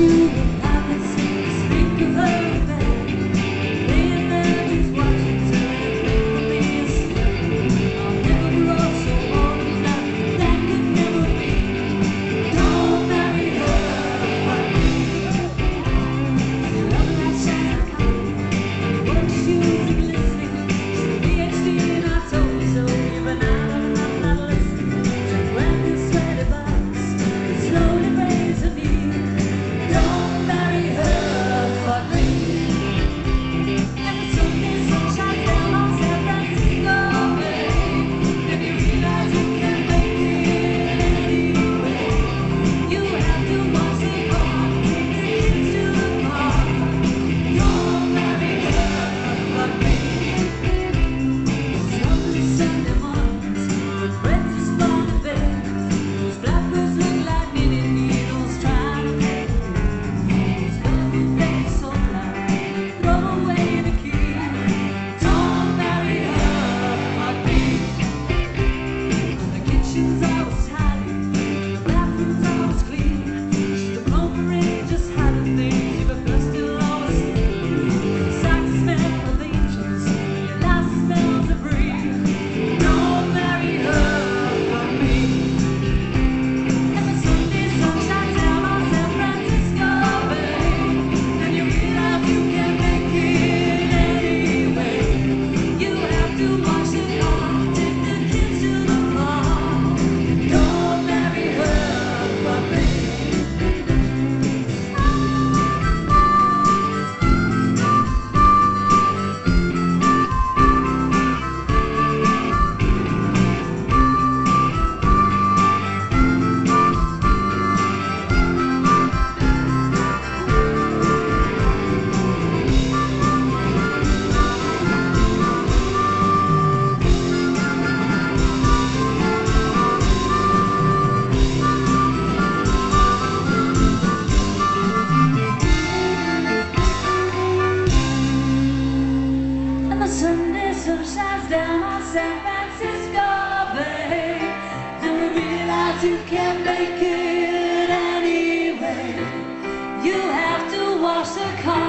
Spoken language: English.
you, I can see speak of her. San Francisco Bay. Then we realize you can't make it anyway. You have to wash the car.